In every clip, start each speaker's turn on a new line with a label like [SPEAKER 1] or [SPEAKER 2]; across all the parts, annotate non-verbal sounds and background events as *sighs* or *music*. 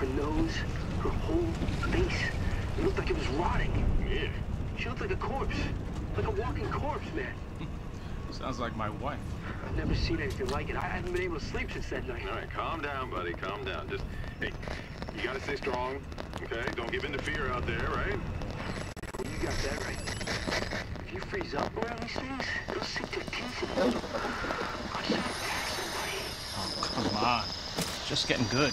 [SPEAKER 1] her nose, her whole face. It looked like it was rotting.
[SPEAKER 2] Yeah.
[SPEAKER 1] She looked like a corpse. Like a walking corpse, man. *laughs*
[SPEAKER 3] Sounds like my wife.
[SPEAKER 1] I've never seen anything like it. I haven't been able to sleep since that night.
[SPEAKER 2] All right, calm down, buddy. Calm down. Just, hey, you gotta stay strong, okay? Don't give in to fear out there, right?
[SPEAKER 1] Well, you got that right. If you freeze up around these things, it'll sink their teeth in you. I should attack somebody.
[SPEAKER 3] Oh, come on. It's just getting good.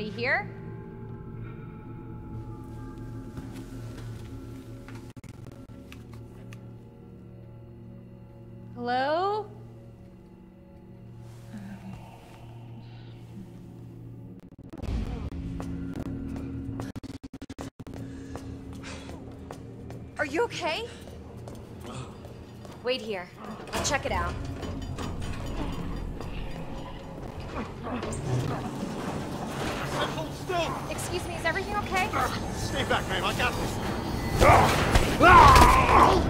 [SPEAKER 4] Anybody here? Hello? Are you okay? Wait here. I'll check it out.
[SPEAKER 5] Hold still!
[SPEAKER 4] Excuse me, is everything okay?
[SPEAKER 5] Stay back, ma'am. I got this. Ah! Ah!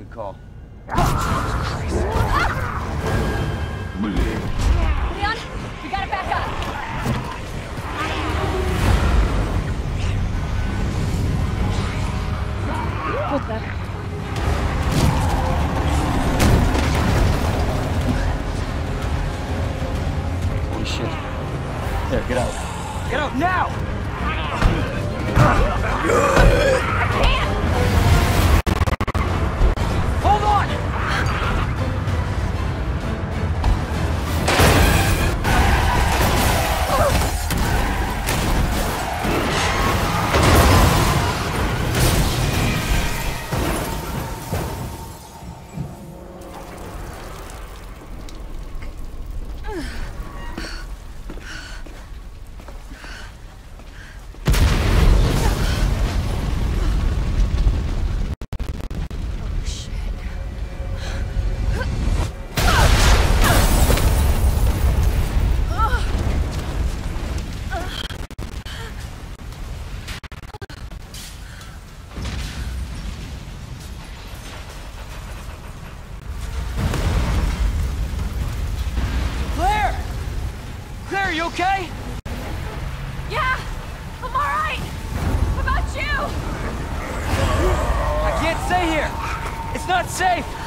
[SPEAKER 5] call. Okay?
[SPEAKER 4] Yeah, I'm all right. How about you?
[SPEAKER 5] I can't stay here. It's not safe.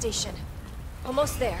[SPEAKER 4] Station. Almost there.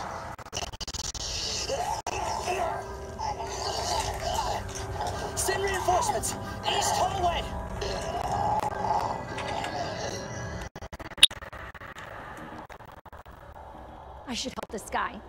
[SPEAKER 1] Reinforcements. East hallway.
[SPEAKER 4] I should help this guy.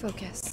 [SPEAKER 4] Focus.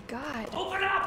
[SPEAKER 4] My god.
[SPEAKER 6] Open up!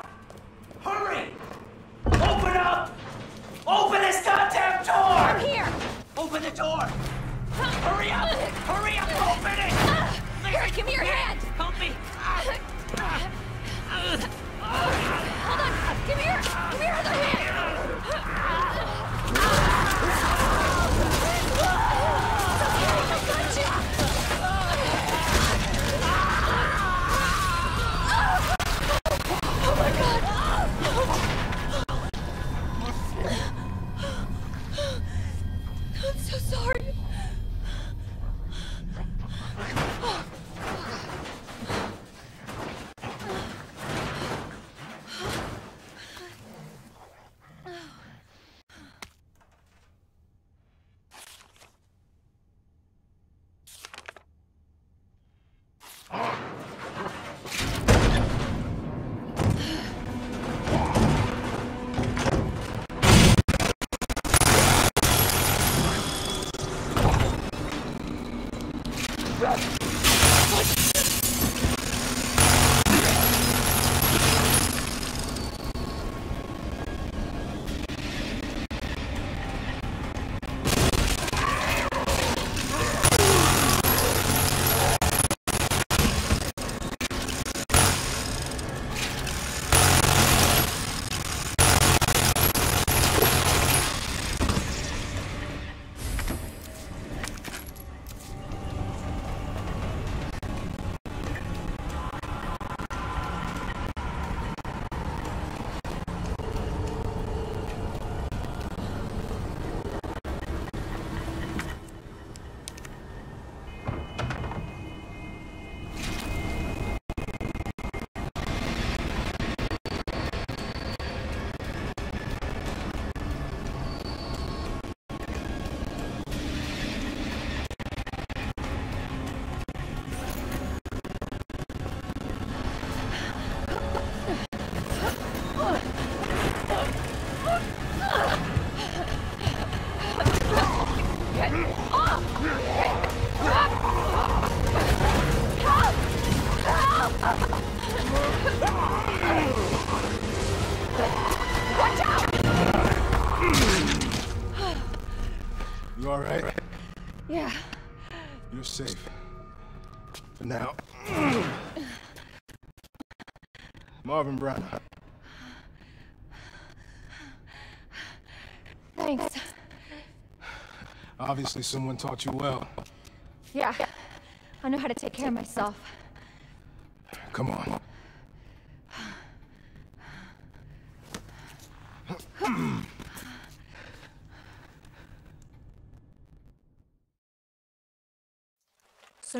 [SPEAKER 7] You're safe. For now. *clears throat* Marvin Branagh.
[SPEAKER 4] Thanks.
[SPEAKER 7] Obviously, someone taught you well.
[SPEAKER 4] Yeah. I know how to take care of myself.
[SPEAKER 7] Come on.
[SPEAKER 4] So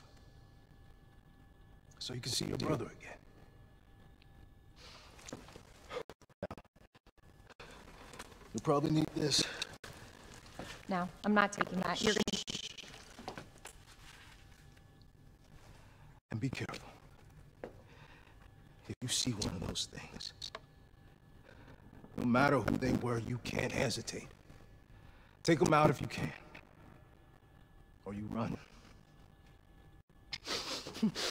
[SPEAKER 7] So you can see your brother again. You'll probably need this.
[SPEAKER 4] No, I'm not taking that. You're gonna
[SPEAKER 7] And be careful. If you see one of those things, no matter who they were, you can't hesitate. Take them out if you can. Or you run. *laughs*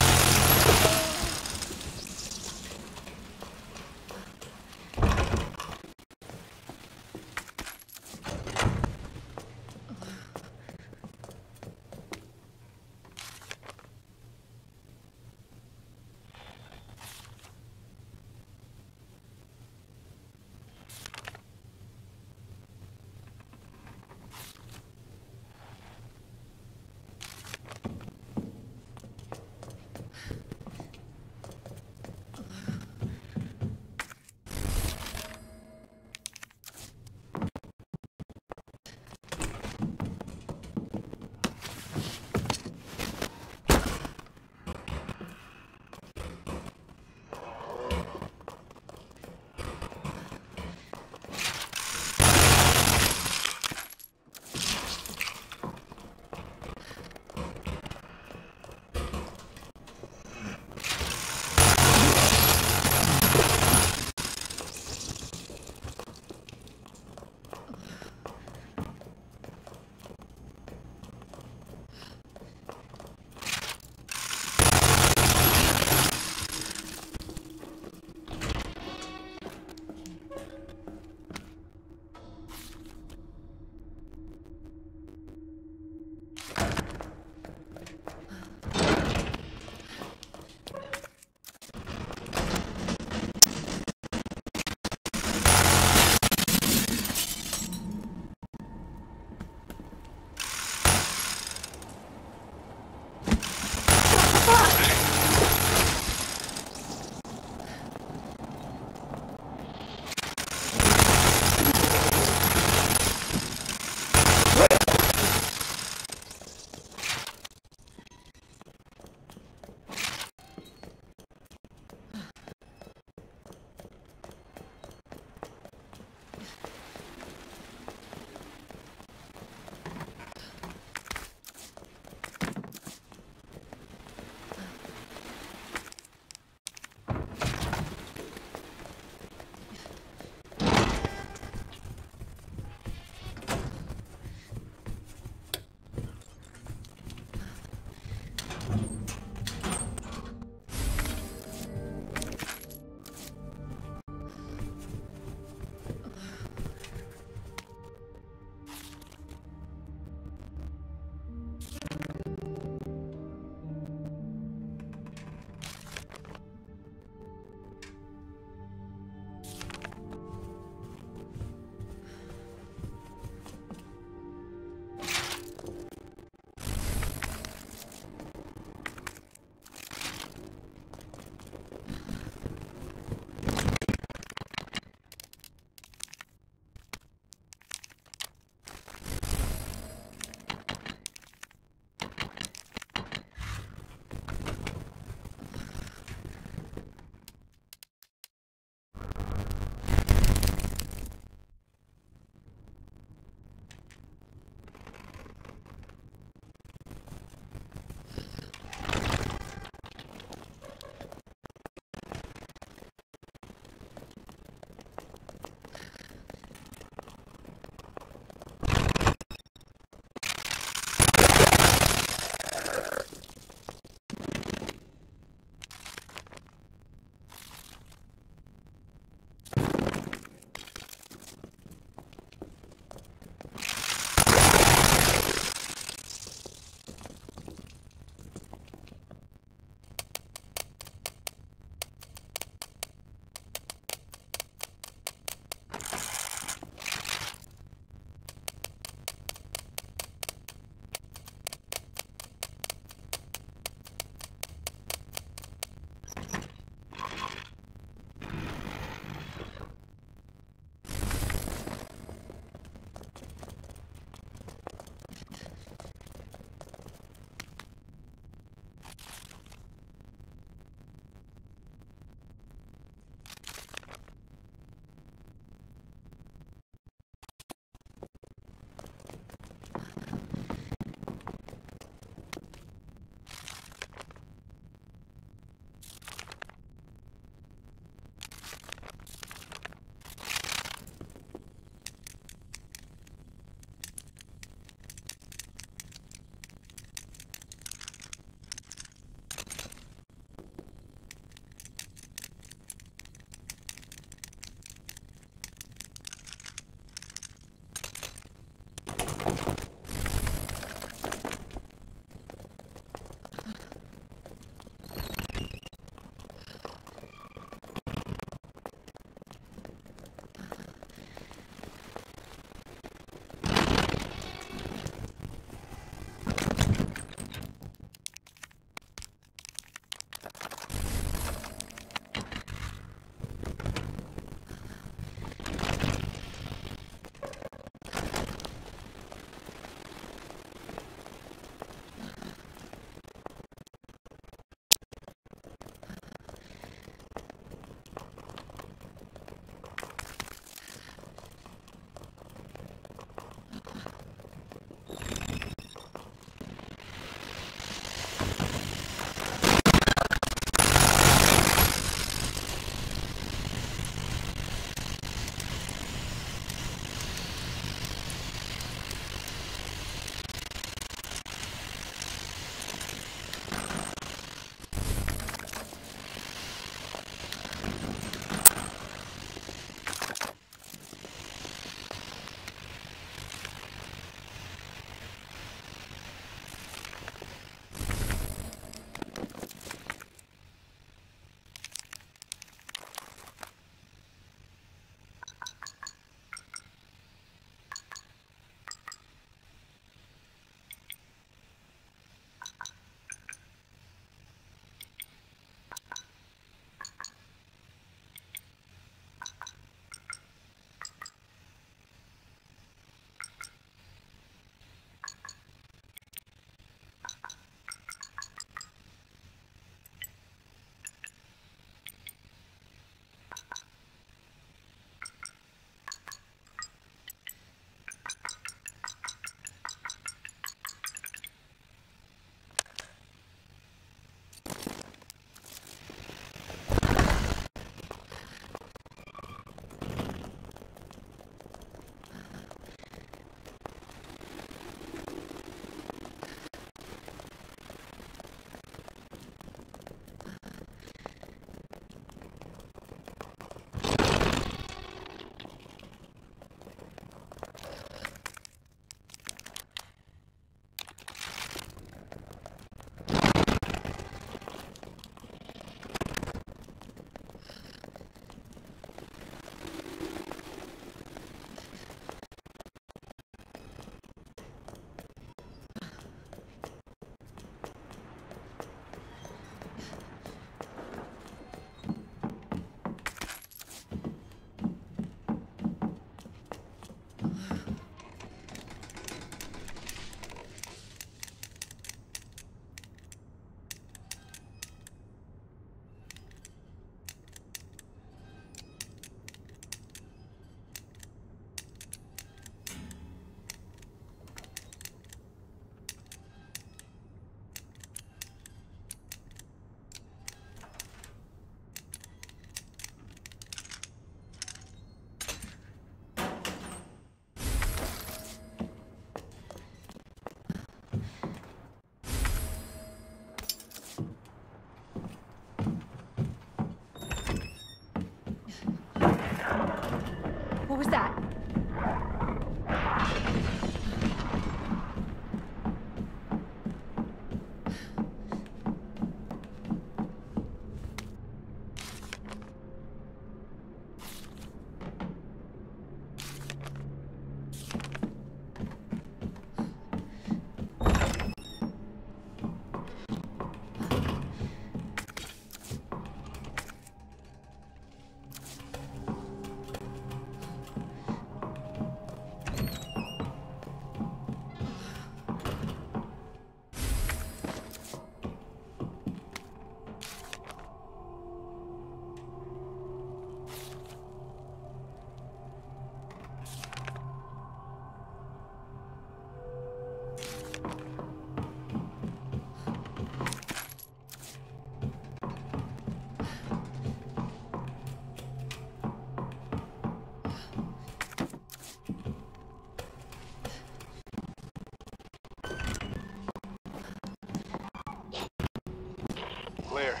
[SPEAKER 7] Claire,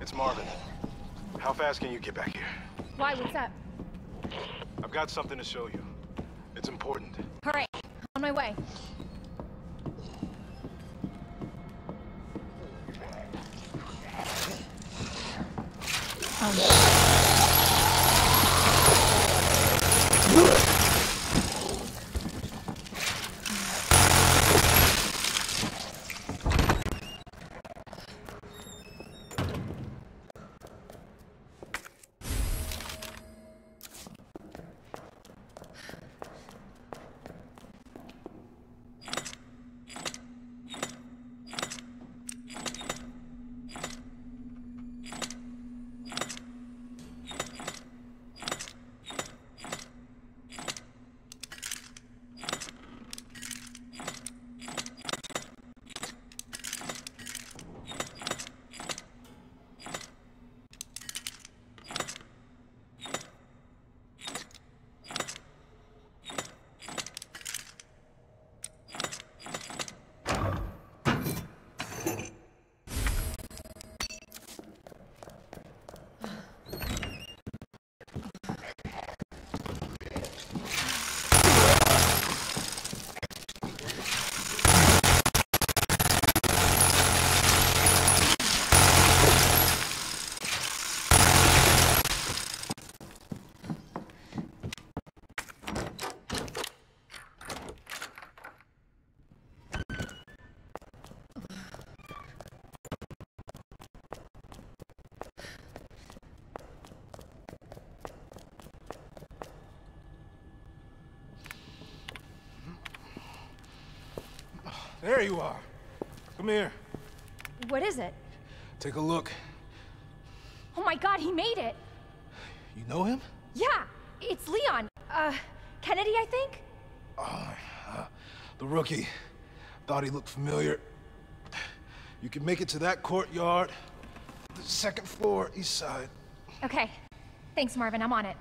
[SPEAKER 7] it's Marvin. How fast can you get back here?
[SPEAKER 4] Why? What's up?
[SPEAKER 7] I've got something to show you. It's important.
[SPEAKER 4] All right, on my way.
[SPEAKER 7] Um, There you are. Come here.
[SPEAKER 4] What is it?
[SPEAKER 7] Take a look.
[SPEAKER 4] Oh my god, he made it!
[SPEAKER 7] You know him?
[SPEAKER 4] Yeah, it's Leon. Uh, Kennedy, I think?
[SPEAKER 7] Oh, uh, the rookie. Thought he looked familiar. You can make it to that courtyard. The second floor, east side.
[SPEAKER 4] Okay. Thanks, Marvin. I'm on it.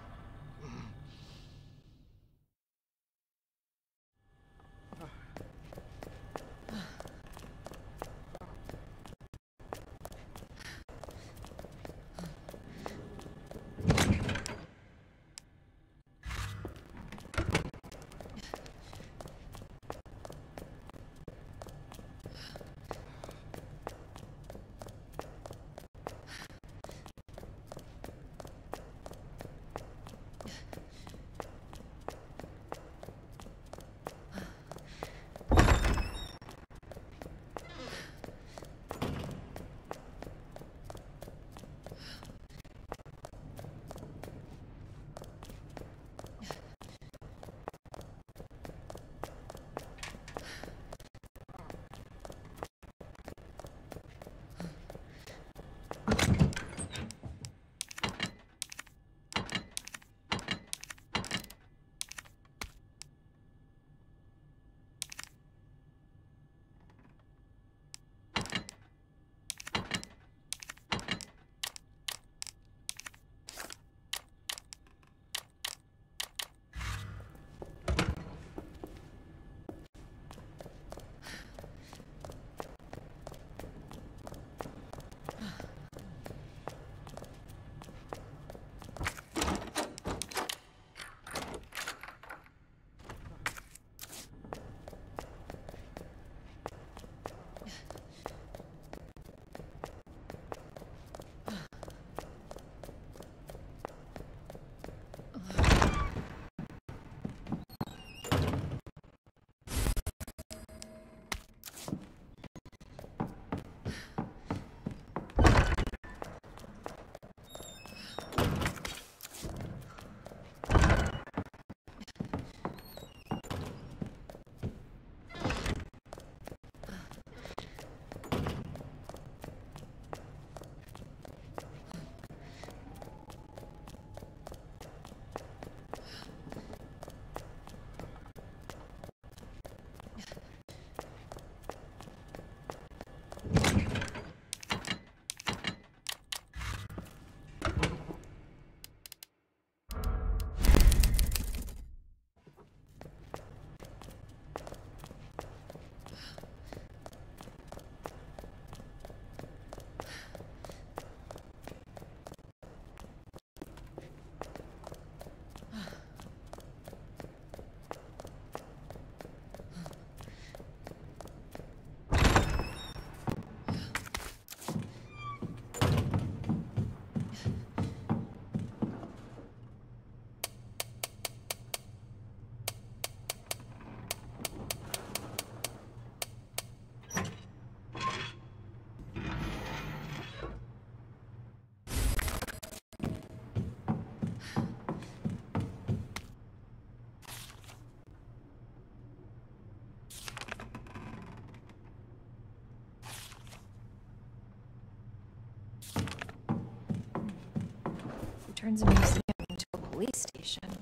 [SPEAKER 8] Turns a museum into a police station?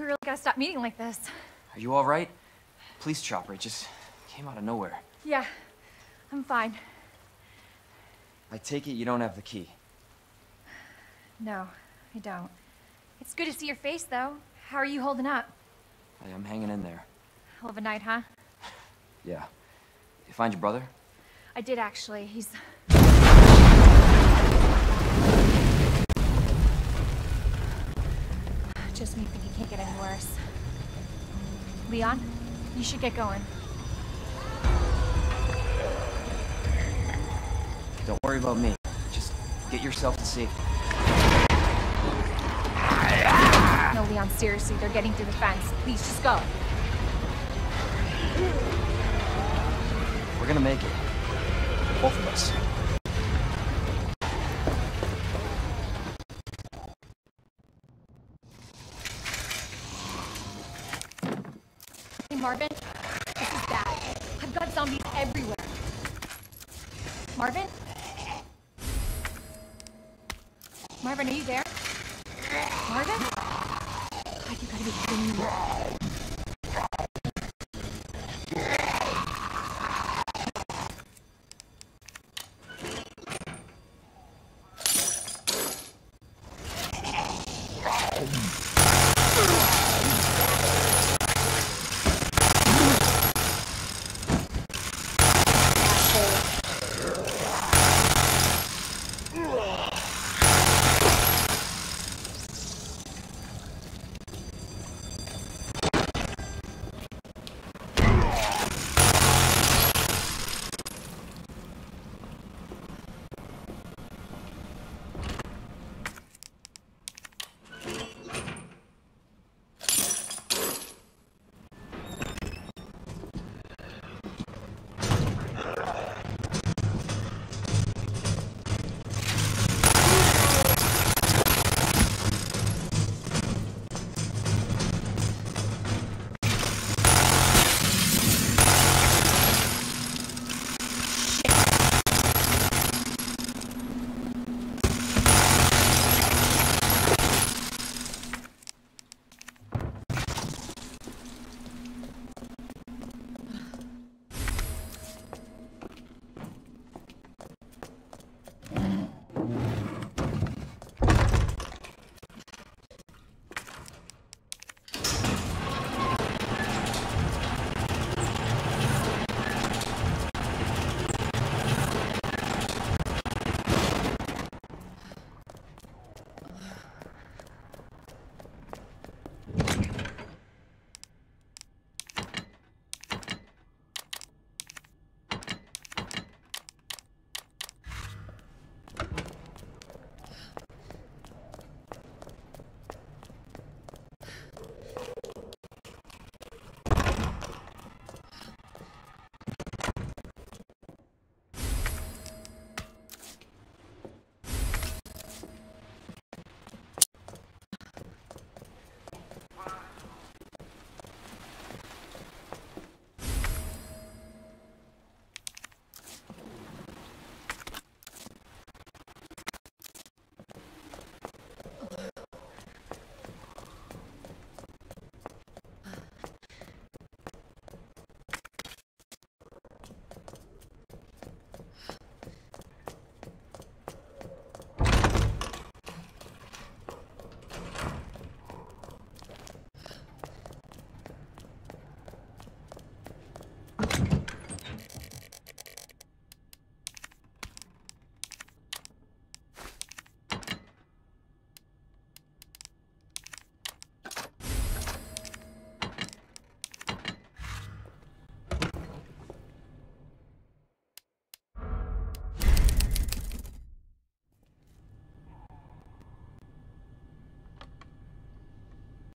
[SPEAKER 4] We really gotta stop meeting like this.
[SPEAKER 5] Are you all right? Police chopper, it just came out of nowhere.
[SPEAKER 4] Yeah, I'm fine.
[SPEAKER 5] I take it you don't have the key.
[SPEAKER 4] No, I don't. It's good to see your face, though. How are you holding up?
[SPEAKER 5] I am hanging in there.
[SPEAKER 4] Hell of a night, huh? *sighs*
[SPEAKER 5] Yeah. You find your brother?
[SPEAKER 4] I did actually. He's. *sighs* Just me think it can't get any worse. Leon, you should get going.
[SPEAKER 5] Don't worry about me. Just get yourself to safety.
[SPEAKER 4] No, Leon, seriously, they're getting through the fence. Please, just go.
[SPEAKER 5] We're gonna make it. Both of us.
[SPEAKER 4] Hey,